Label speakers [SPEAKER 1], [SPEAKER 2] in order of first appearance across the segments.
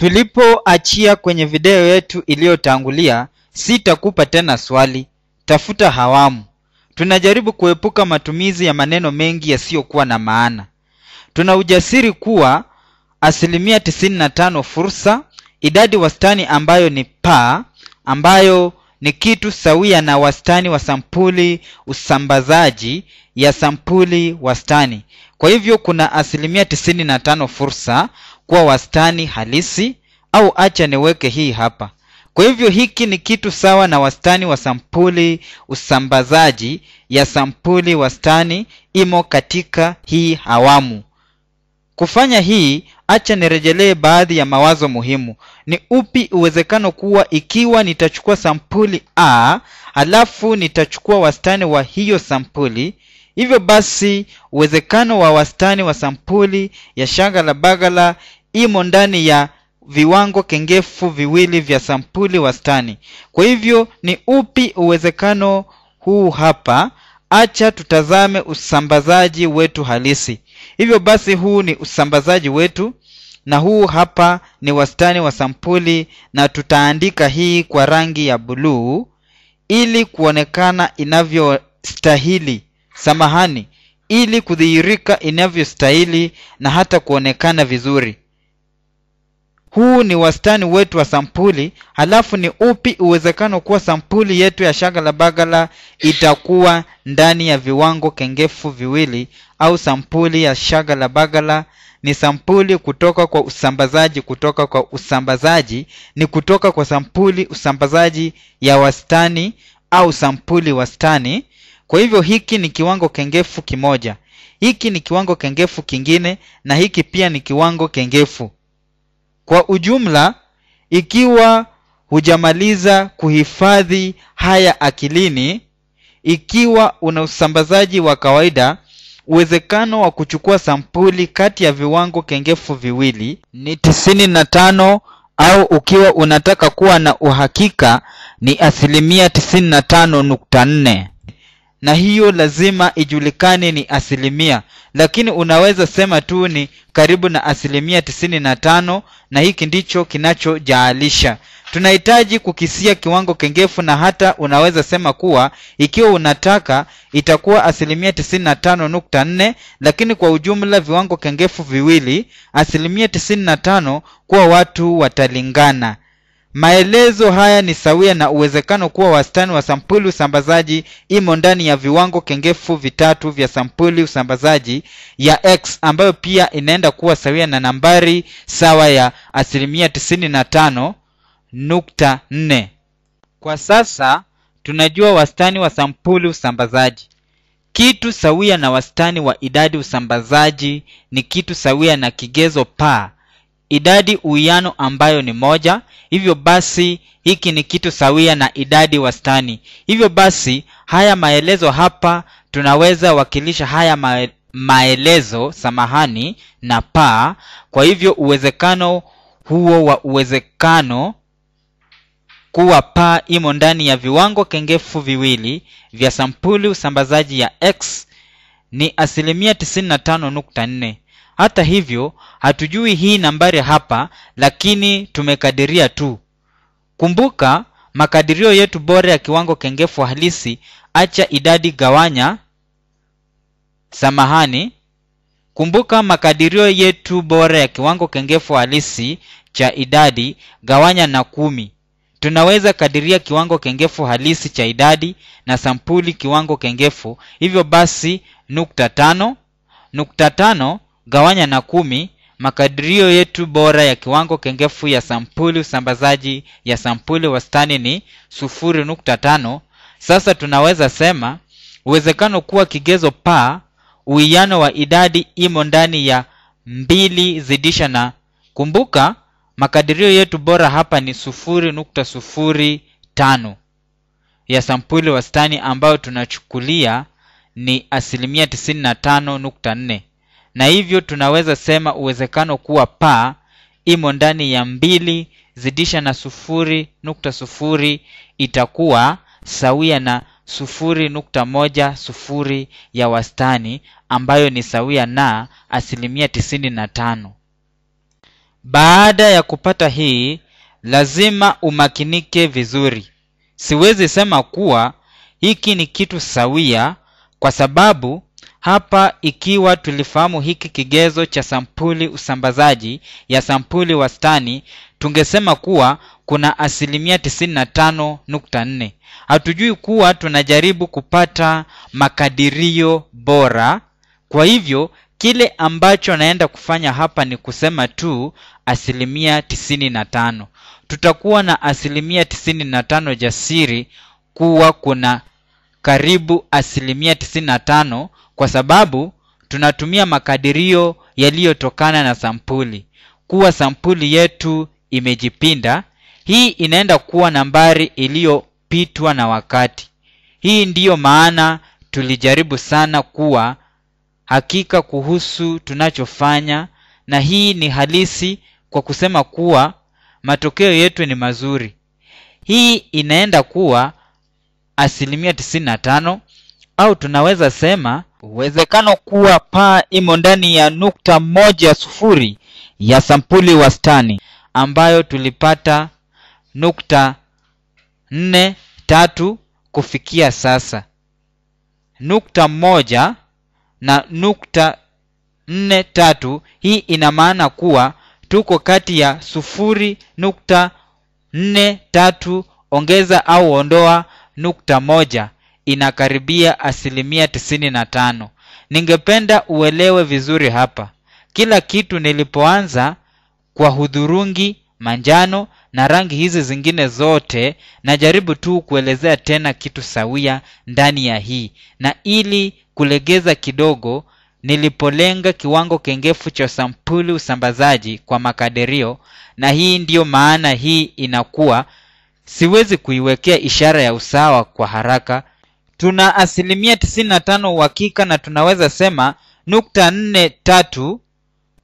[SPEAKER 1] tulipoachia kwenye video yetu iliyotangulia sitakupa tena swali. Tafuta hawamu. Tunajaribu kuepuka matumizi ya maneno mengi yasiyokuwa na maana. Tuna ujasiri kuwa asilimia 95 fursa idadi wastani ambayo ni pa ambayo ni kitu sawia na wastani wa sampuli usambazaji ya sampuli wastani. Kwa hivyo kuna asilimia 95 fursa kuwa wastani halisi au acha niweke hii hapa. Kwa hivyo hiki ni kitu sawa na wastani wa sampuli usambazaji ya sampuli wastani imo katika hii awamu. Kufanya hii acha nirejelee baadhi ya mawazo muhimu. Ni upi uwezekano kuwa ikiwa nitachukua sampuli a halafu nitachukua wastani wa hiyo sampuli? Hivyo basi uwezekano wa wastani wa sampuli ya shanga la bagala imo ndani ya viwango kengefu viwili vya sampuli wastani. Kwa hivyo ni upi uwezekano huu hapa? Acha tutazame usambazaji wetu halisi. Hivyo basi huu ni usambazaji wetu na huu hapa ni wastani wa sampuli na tutaandika hii kwa rangi ya buluu ili kuonekana inavyostahili. Samahani ili kudhihirika inavyostahili na hata kuonekana vizuri huu ni wastani wetu wa sampuli halafu ni upi uwezekano kuwa sampuli yetu ya shagala bagala itakuwa ndani ya viwango kengefu viwili au sampuli ya shagala bagala ni sampuli kutoka kwa usambazaji kutoka kwa usambazaji ni kutoka kwa sampuli usambazaji ya wastani au sampuli wastani. Kwa hivyo hiki ni kiwango kengefu kimoja. Hiki ni kiwango kengefu kingine na hiki pia ni kiwango kengefu kwa ujumla ikiwa hujamaliza kuhifadhi haya akilini ikiwa una usambazaji wa kawaida uwezekano wa kuchukua sampuli kati ya viwango kengefu viwili ni 95 au ukiwa unataka kuwa na uhakika ni asilimia 95.4 na hiyo lazima ijulikane ni asilimia. Lakini unaweza sema tu ni karibu na asilimia 95 na hiki ndicho kinachojaalisha tunahitaji kukisia kiwango kengefu na hata unaweza sema kuwa ikiwa unataka itakuwa asilimia 95.4 lakini kwa ujumla viwango kengefu viwili asilimia 95 kuwa watu watalingana maelezo haya ni sawia na uwezekano kuwa wastani wa sampuli usambazaji imo ndani ya viwango kengefu vitatu vya sampuli usambazaji ya x ambayo pia inaenda kuwa sawia na nambari sawa ya asilimia 95 nukta nne. Kwa sasa tunajua wastani wa sampuli usambazaji. Kitu sawia na wastani wa idadi usambazaji ni kitu sawia na kigezo pa idadi uwiano ambayo ni moja hivyo basi hiki ni kitu sawia na idadi wastani. Hivyo basi haya maelezo hapa tunaweza wakilisha haya mae, maelezo samahani na paa kwa hivyo uwezekano huo wa uwezekano kuwa paa imo ndani ya viwango kengefu viwili vya sampuli usambazaji ya x ni asilimia 95.4 hata hivyo hatujui hii nambari hapa lakini tumekadiria tu. Kumbuka makadirio yetu bora ya kiwango kengefu halisi acha idadi gawanya. Samahani. Kumbuka makadirio yetu bora ya kiwango kengefu halisi cha idadi gawanya na kumi. Tunaweza kadiria kiwango kengefu halisi cha idadi na sampuli kiwango kengefu. Hivyo basi nukta tano. Nukta tano gawanya na kumi makadirio yetu bora ya kiwango kengefu ya sampuli usambazaji ya sampuli wastani ni sufuri nukta tano. Sasa tunaweza sema uwezekano kuwa kigezo pa uwiano wa idadi imo ndani ya mbili zidisha na. Kumbuka makadirio yetu bora hapa ni sufuri nukta sufuri tano ya sampuli wastani ambayo tunachukulia ni asilimia 95.4 na hivyo tunaweza sema uwezekano kuwa pa imo ndani ya mbili zidisha na sufuri nukta sufuri itakuwa sawia na sufuri nukta moja sufuri ya wastani ambayo ni sawia na asilimia tisini na tano. Baada ya kupata hii lazima umakinike vizuri. Siwezi sema kuwa hiki ni kitu sawia kwa sababu hapa ikiwa tulifahamu hiki kigezo cha sampuli usambazaji ya sampuli wastani tungesema kuwa kuna asilimia 95.4 hatujui kuwa tunajaribu kupata makadirio bora. Kwa hivyo kile ambacho naenda kufanya hapa ni kusema tu asilimia 95 tutakuwa na asilimia 95 jasiri kuwa kuna karibu asilimia 95 kwa sababu tunatumia makadirio yaliyotokana na sampuli. Kuwa sampuli yetu imejipinda hii inaenda kuwa nambari iliyopitwa na wakati. Hii ndiyo maana tulijaribu sana kuwa hakika kuhusu tunachofanya na hii ni halisi kwa kusema kuwa matokeo yetu ni mazuri. Hii inaenda kuwa asilimia 95 au tunaweza sema uwezekano kuwa paa imo ndani ya nukta moja sufuri ya sampuli wastani ambayo tulipata nukta nne tatu kufikia sasa. Nukta moja na nukta nne tatu hii ina maana kuwa tuko kati ya sufuri nukta nne tatu ongeza au ondoa nukta moja inakaribia asilimia tisini na tano. Ningependa uelewe vizuri hapa. Kila kitu nilipoanza kwa hudhurungi manjano na rangi hizi zingine zote najaribu tu kuelezea tena kitu sawia ndani ya hii. Na ili kulegeza kidogo nilipolenga kiwango kengefu cha sampuli usambazaji kwa makadirio na hii ndiyo maana hii inakuwa. Siwezi kuiwekea ishara ya usawa kwa haraka tuna asilimia 95 uhakika na tunaweza sema nukta nne tatu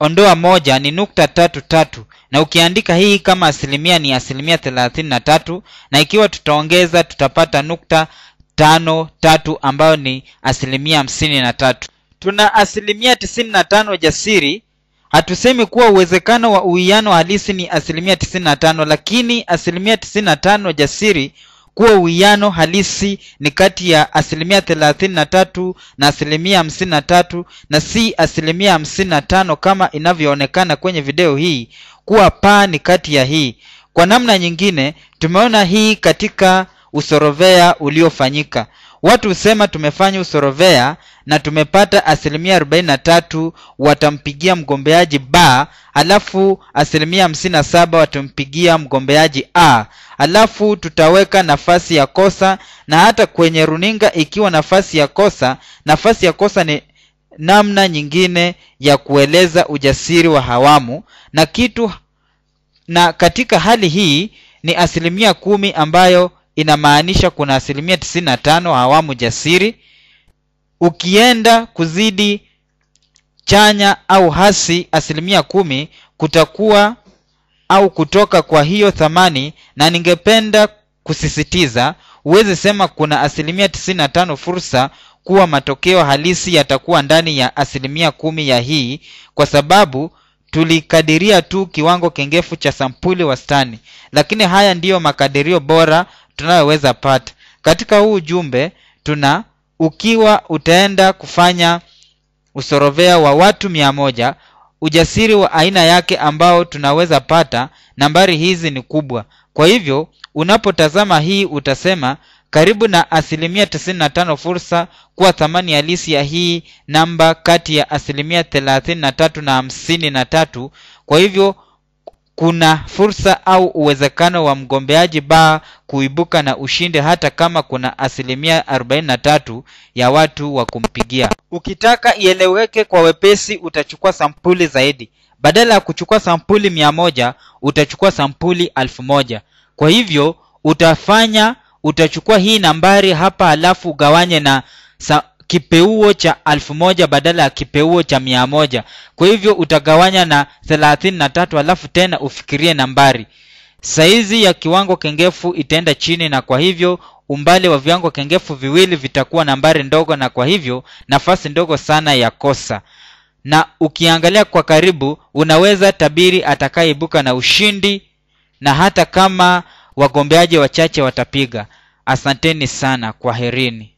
[SPEAKER 1] ondoa moja ni nukta tatu tatu. Na ukiandika hii kama asilimia ni asilimia thelathini na tatu na ikiwa tutaongeza tutapata nukta tano tatu ambayo ni asilimia hamsini na tatu. Tuna asilimia tisini na tano jasiri. Hatusemi kuwa uwezekano wa uwiano halisi ni asilimia 95 lakini asilimia 95 jasiri kuwa uwiano halisi ni kati ya asilimia 33 na tatu na asilimia 53 na si asilimia 55 kama inavyoonekana kwenye video hii kuwa paa ni kati ya hii. Kwa namna nyingine tumeona hii katika usorovea uliofanyika. Watu husema tumefanya usorovea na tumepata asilimia 43 watampigia mgombeaji ba alafu asilimia 57 watampigia mgombeaji a alafu tutaweka nafasi ya kosa na hata kwenye runinga ikiwa nafasi ya kosa nafasi ya kosa ni namna nyingine ya kueleza ujasiri wa hawamu. Na kitu na katika hali hii ni asilimia kumi ambayo inamaanisha kuna asilimia 95 hawamu jasiri. Ukienda kuzidi chanya au hasi asilimia kumi kutakuwa au kutoka kwa hiyo thamani na ningependa kusisitiza huwezi sema kuna asilimia 95 fursa kuwa matokeo halisi yatakuwa ndani ya asilimia kumi ya hii kwa sababu tulikadiria tu kiwango kengefu cha sampuli wastani. Lakini haya ndiyo makadirio bora tunayoweza pata. Katika huu ujumbe tuna ukiwa utaenda kufanya usorovea wa watu mia moja ujasiri wa aina yake ambao tunaweza pata nambari hizi ni kubwa. Kwa hivyo unapotazama hii utasema karibu na asilimia 95 fursa kuwa thamani halisi ya hii namba kati ya asilimia 33 na 53 kwa hivyo kuna fursa au uwezekano wa mgombeaji ba kuibuka na ushindi hata kama kuna asilimia 43 ya watu wa kumpigia. Ukitaka ieleweke kwa wepesi utachukua sampuli zaidi. Badala ya kuchukua sampuli mia moja utachukua sampuli alfu moja. Kwa hivyo utafanya utachukua hii nambari hapa halafu ugawanye na sa, kipeuo cha alfu moja badala ya kipeuo cha mia moja. Kwa hivyo utagawanya na thelathini na tatu alafu tena ufikirie nambari. Saizi ya kiwango kengefu itaenda chini na kwa hivyo umbali wa viwango kengefu viwili vitakuwa nambari ndogo na kwa hivyo nafasi ndogo sana ya kosa. Na ukiangalia kwa karibu unaweza tabiri atakayeibuka na ushindi na hata kama wagombeaji wachache watapiga. Asanteni sana kwaherini